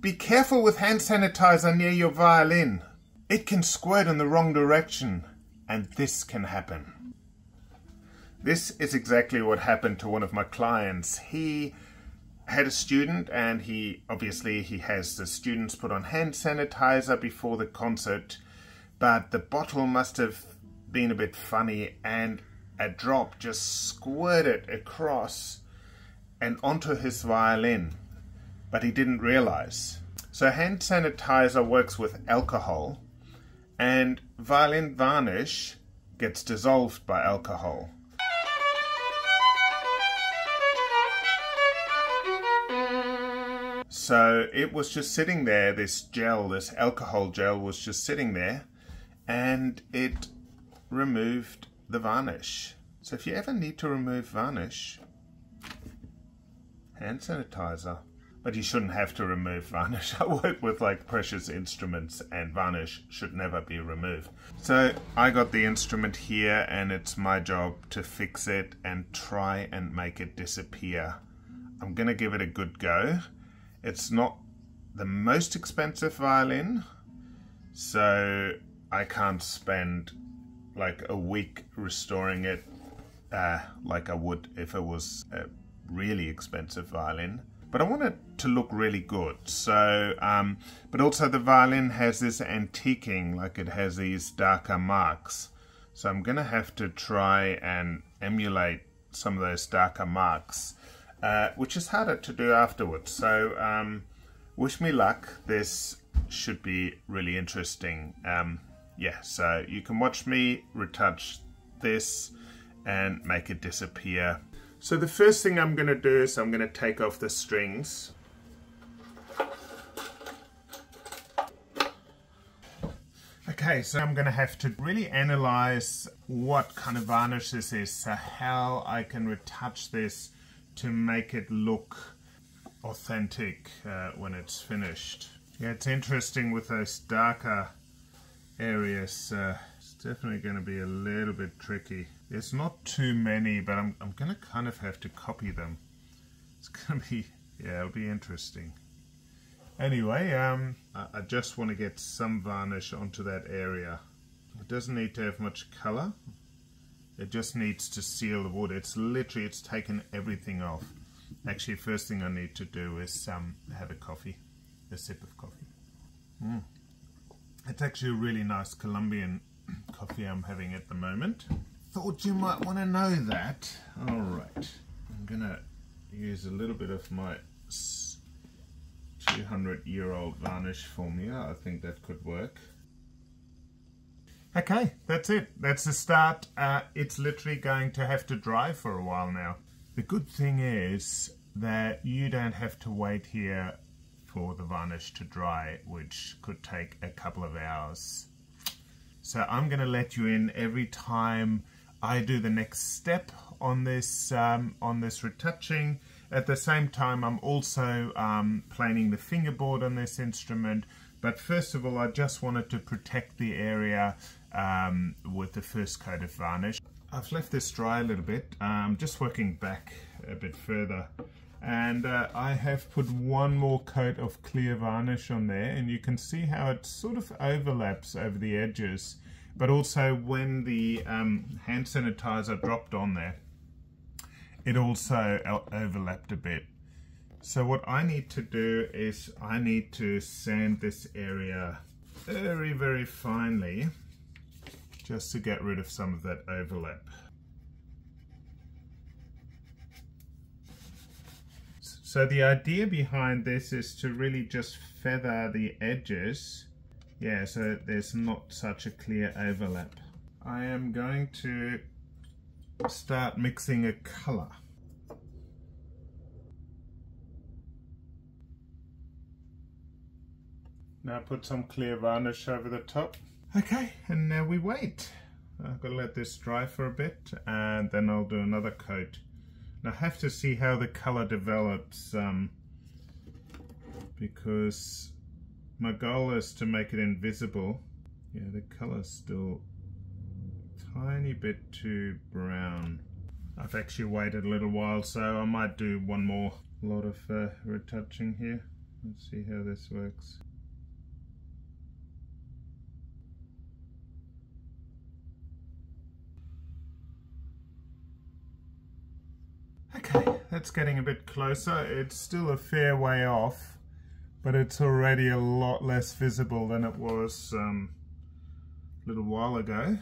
Be careful with hand sanitizer near your violin. It can squirt in the wrong direction, and this can happen. This is exactly what happened to one of my clients. He had a student and he obviously he has the students put on hand sanitizer before the concert but the bottle must have been a bit funny and a drop just squirted across and onto his violin but he didn't realize so hand sanitizer works with alcohol and violin varnish gets dissolved by alcohol So it was just sitting there, this gel, this alcohol gel was just sitting there and it removed the varnish. So if you ever need to remove varnish, hand sanitizer. But you shouldn't have to remove varnish. I work with like precious instruments and varnish should never be removed. So I got the instrument here and it's my job to fix it and try and make it disappear. I'm gonna give it a good go. It's not the most expensive violin, so I can't spend like a week restoring it uh, like I would if it was a really expensive violin. But I want it to look really good. So, um, but also the violin has this antiquing, like it has these darker marks. So I'm to have to try and emulate some of those darker marks uh, which is harder to do afterwards. So um, wish me luck. This should be really interesting. Um, yeah, so you can watch me retouch this and make it disappear. So the first thing I'm going to do is I'm going to take off the strings. Okay, so I'm going to have to really analyze what kind of varnish this is, so how I can retouch this to make it look authentic uh, when it's finished. Yeah, it's interesting with those darker areas. Uh, definitely going to be a little bit tricky. There's not too many, but I'm, I'm going to kind of have to copy them. It's going to be, yeah, it'll be interesting. Anyway, um, I, I just want to get some varnish onto that area. It doesn't need to have much color. It just needs to seal the wood. It's literally, it's taken everything off. Actually, first thing I need to do is um, have a coffee, a sip of coffee. Mm. It's actually a really nice Colombian coffee I'm having at the moment. Thought you might want to know that. All right, I'm gonna use a little bit of my 200 year old varnish formula. I think that could work. Okay, that's it. That's the start. Uh, it's literally going to have to dry for a while now. The good thing is that you don't have to wait here for the varnish to dry, which could take a couple of hours. So I'm going to let you in every time I do the next step on this um, on this retouching. At the same time, I'm also um, planing the fingerboard on this instrument. But first of all, I just wanted to protect the area um, with the first coat of varnish. I've left this dry a little bit, um, just working back a bit further. And uh, I have put one more coat of clear varnish on there and you can see how it sort of overlaps over the edges. But also when the um, hand sanitizer dropped on there, it also overlapped a bit. So what I need to do is I need to sand this area very, very finely just to get rid of some of that overlap. So the idea behind this is to really just feather the edges, yeah, so there's not such a clear overlap. I am going to start mixing a color. Now put some clear varnish over the top. Okay, and now we wait. I've got to let this dry for a bit and then I'll do another coat. Now I have to see how the color develops um, because my goal is to make it invisible. Yeah, the color's still tiny bit too brown. I've actually waited a little while so I might do one more lot of uh, retouching here. Let's see how this works. Okay, that's getting a bit closer. It's still a fair way off, but it's already a lot less visible than it was um, a little while ago.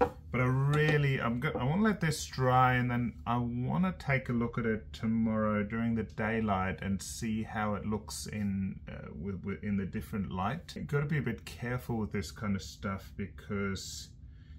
But I really, I'm go I want to let this dry and then I want to take a look at it tomorrow during the daylight and see how it looks in uh, with, with, in the different light. You've got to be a bit careful with this kind of stuff because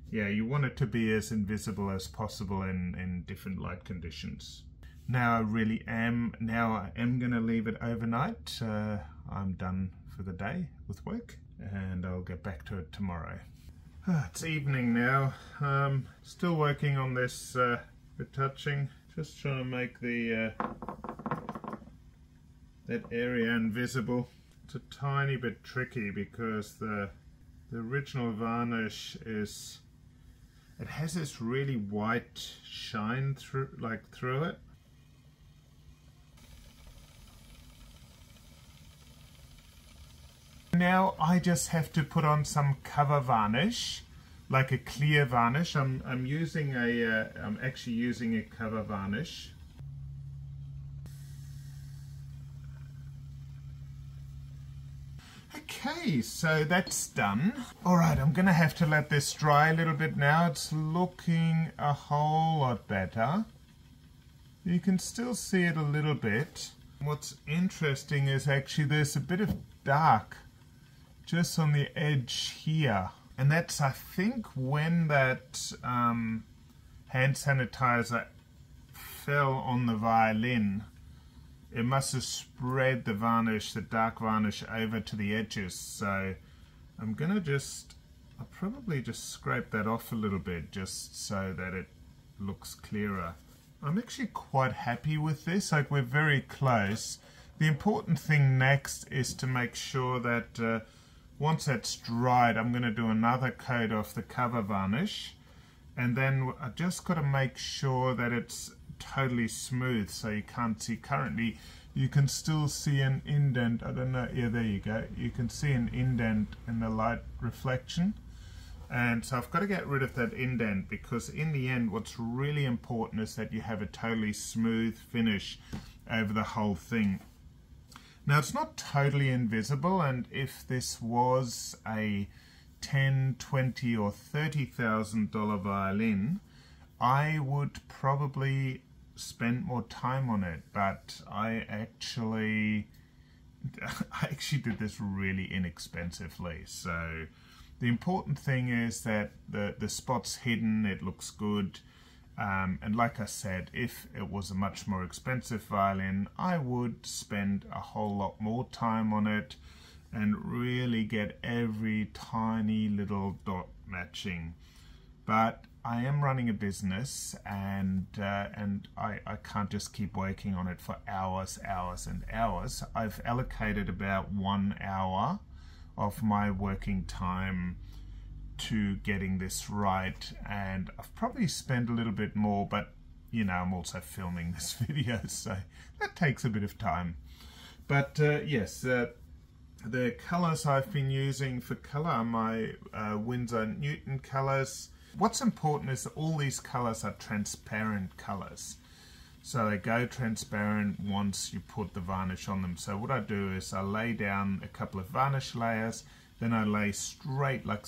yeah, you want it to be as invisible as possible in, in different light conditions. Now I really am, now I am going to leave it overnight. Uh, I'm done for the day with work and I'll get back to it tomorrow. it's evening now. Um, still working on this uh, retouching. Just trying to make the uh, that area invisible. It's a tiny bit tricky because the the original varnish is it has this really white shine through like through it Now I just have to put on some cover varnish, like a clear varnish. I'm, I'm using a, uh, I'm actually using a cover varnish. Okay, so that's done. All right, I'm gonna have to let this dry a little bit now. It's looking a whole lot better. You can still see it a little bit. What's interesting is actually there's a bit of dark just on the edge here. And that's, I think, when that um, hand sanitizer fell on the violin, it must have spread the varnish, the dark varnish, over to the edges. So I'm going to just, I'll probably just scrape that off a little bit just so that it looks clearer. I'm actually quite happy with this, like we're very close. The important thing next is to make sure that uh, once that's dried, I'm going to do another coat of the cover varnish. And then I just got to make sure that it's totally smooth so you can't see. Currently you can still see an indent. I don't know yeah there you go. You can see an indent in the light reflection. And so I've got to get rid of that indent because in the end what's really important is that you have a totally smooth finish over the whole thing now it's not totally invisible and if this was a 10, 20 or $30,000 violin, I would probably spend more time on it, but I actually I actually did this really inexpensively. So the important thing is that the, the spot's hidden, it looks good, um, and like I said, if it was a much more expensive violin, I would spend a whole lot more time on it and really get every tiny little dot matching. But I am running a business and uh, and I, I can't just keep working on it for hours, hours and hours. I've allocated about one hour of my working time to getting this right and I've probably spent a little bit more but you know I'm also filming this video so that takes a bit of time. But uh, yes uh, the colors I've been using for color are my uh, Winsor Newton colors. What's important is that all these colors are transparent colors. So they go transparent once you put the varnish on them. So what I do is I lay down a couple of varnish layers then I lay straight like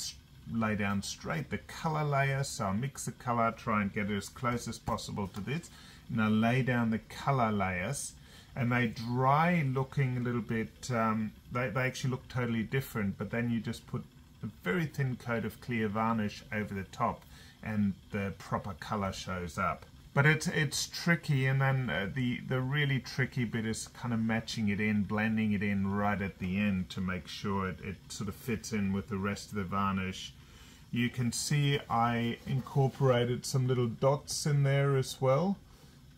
lay down straight. The color layer so I'll mix the color try and get it as close as possible to this. And I'll lay down the color layers and they dry looking a little bit um, they, they actually look totally different but then you just put a very thin coat of clear varnish over the top and the proper color shows up but it's it's tricky and then uh, the the really tricky bit is kind of matching it in blending it in right at the end to make sure it, it sort of fits in with the rest of the varnish you can see I incorporated some little dots in there as well.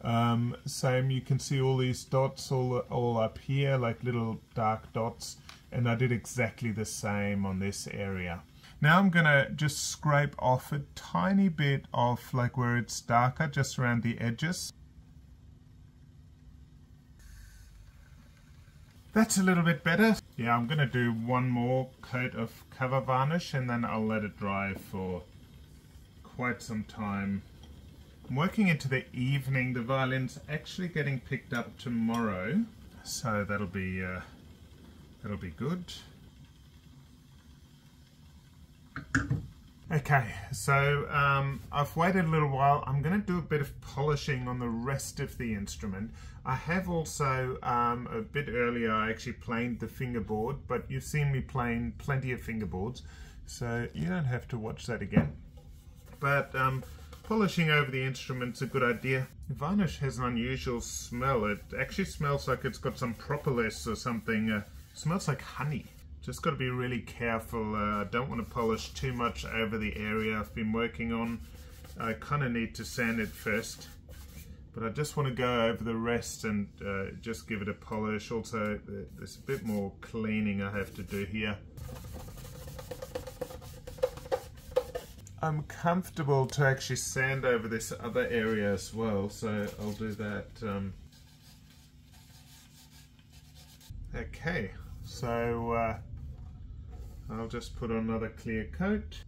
Um, same, you can see all these dots all, all up here, like little dark dots, and I did exactly the same on this area. Now I'm to just scrape off a tiny bit of like where it's darker, just around the edges. That's a little bit better. Yeah, I'm to do one more coat of cover varnish and then I'll let it dry for quite some time. I'm working into the evening. The violin's actually getting picked up tomorrow, so that'll be uh, that'll be good. Okay, so um, I've waited a little while. I'm going to do a bit of polishing on the rest of the instrument. I have also, um, a bit earlier, I actually planed the fingerboard, but you've seen me planing plenty of fingerboards, so you don't have to watch that again. But um, polishing over the instrument's a good idea. Varnish has an unusual smell. It actually smells like it's got some propolis or something. Uh, smells like honey. Just got to be really careful. I uh, don't want to polish too much over the area I've been working on. I kind of need to sand it first. But I just want to go over the rest and uh, just give it a polish. Also, there's a bit more cleaning I have to do here. I'm comfortable to actually sand over this other area as well, so I'll do that. Um, okay, so uh, I'll just put on another clear coat.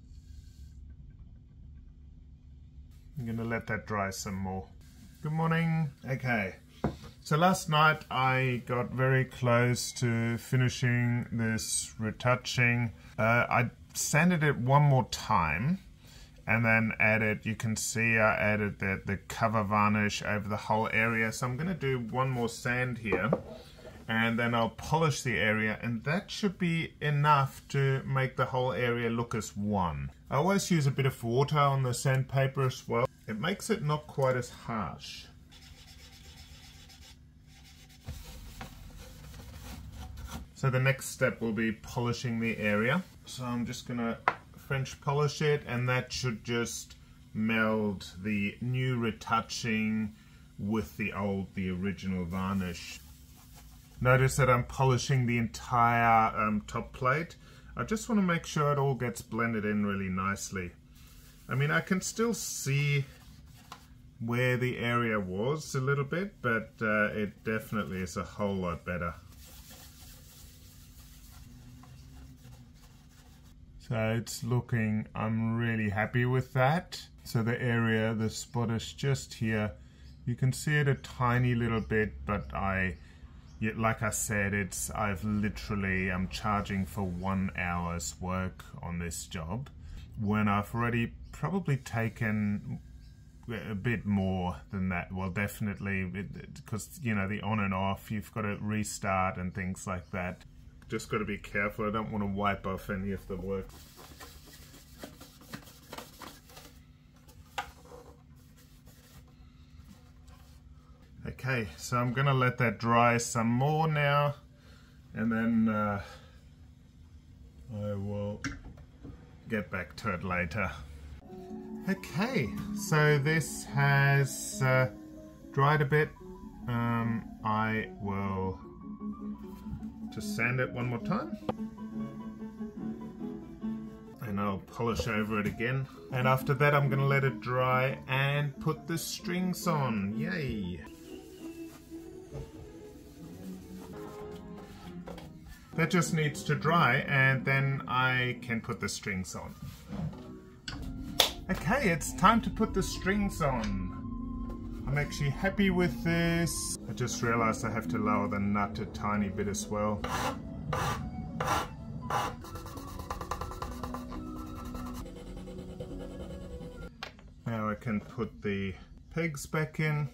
I'm going to let that dry some more. Good morning. Okay, so last night I got very close to finishing this retouching. Uh, I sanded it one more time and then added, you can see I added the, the cover varnish over the whole area. So I'm going to do one more sand here and then I'll polish the area and that should be enough to make the whole area look as one. I always use a bit of water on the sandpaper as well. It makes it not quite as harsh. So the next step will be polishing the area. So I'm just gonna French polish it and that should just meld the new retouching with the old, the original varnish. Notice that I'm polishing the entire um, top plate. I just want to make sure it all gets blended in really nicely. I mean, I can still see where the area was a little bit, but uh, it definitely is a whole lot better. So it's looking, I'm really happy with that. So the area, the spot is just here. You can see it a tiny little bit, but I Like I said, it's I've literally I'm charging for one hour's work on this job when I've already probably taken a bit more than that. Well, definitely because you know the on and off, you've got to restart and things like that. Just got to be careful. I don't want to wipe off any of the work. Okay, so I'm gonna let that dry some more now and then uh, I will get back to it later. Okay, so this has uh, dried a bit. Um, I will just sand it one more time. And I'll polish over it again. And after that I'm to let it dry and put the strings on. Yay! That just needs to dry and then I can put the strings on. Okay, it's time to put the strings on. I'm actually happy with this. I just realized I have to lower the nut a tiny bit as well. Now I can put the pegs back in.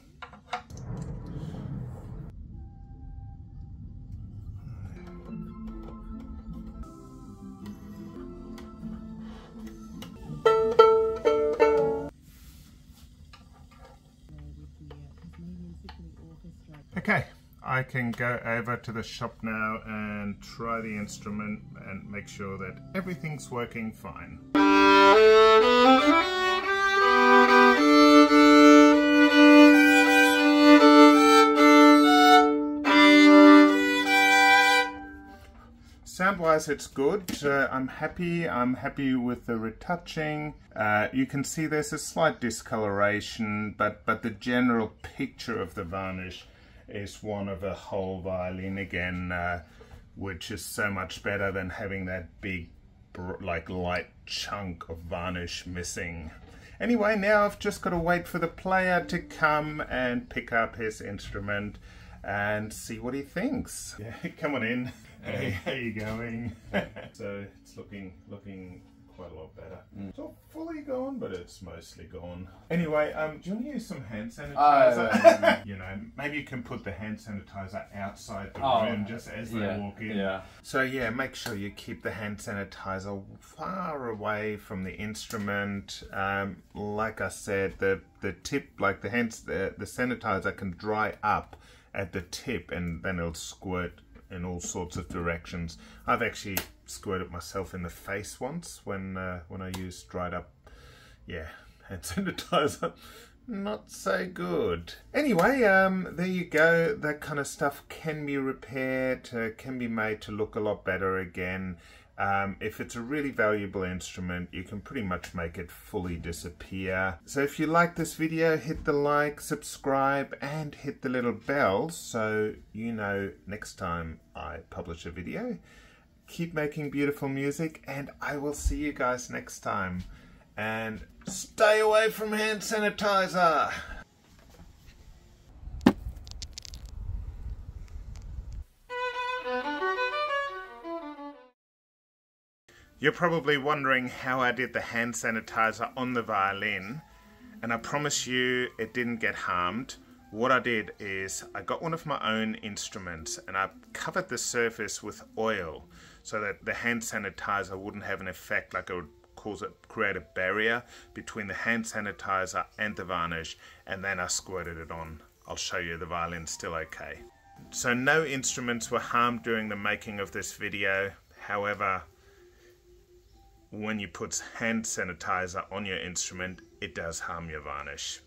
Okay, I can go over to the shop now and try the instrument and make sure that everything's working fine. Sound-wise it's good. Uh, I'm happy. I'm happy with the retouching. Uh, you can see there's a slight discoloration, but, but the general picture of the varnish is one of a whole violin again, uh, which is so much better than having that big, like light chunk of varnish missing. Anyway, now I've just got to wait for the player to come and pick up his instrument and see what he thinks. Yeah, come on in. Hey, how you going? so it's looking looking quite a lot better. Mm. It's not fully gone, but it's mostly gone. Anyway, um, do you want to use some hand sanitizer? Uh, you know, maybe you can put the hand sanitizer outside the oh, room just as they walk in. Yeah. So yeah, make sure you keep the hand sanitizer far away from the instrument. Um, like I said, the the tip, like the hands, the, the sanitizer can dry up at the tip, and then it'll squirt in all sorts of directions. I've actually squirted myself in the face once when uh, when I used dried up, yeah, hand sanitizer. Not so good. Anyway, um, there you go. That kind of stuff can be repaired, uh, can be made to look a lot better again. Um, if it's a really valuable instrument, you can pretty much make it fully disappear. So if you like this video, hit the like, subscribe, and hit the little bell so you know next time I publish a video. Keep making beautiful music, and I will see you guys next time. And stay away from hand sanitizer! You're probably wondering how I did the hand sanitizer on the violin and I promise you it didn't get harmed. What I did is I got one of my own instruments and I covered the surface with oil so that the hand sanitizer wouldn't have an effect like it would cause it create a barrier between the hand sanitizer and the varnish and then I squirted it on. I'll show you the violin's still okay. So no instruments were harmed during the making of this video. However, when you put hand sanitizer on your instrument, it does harm your varnish.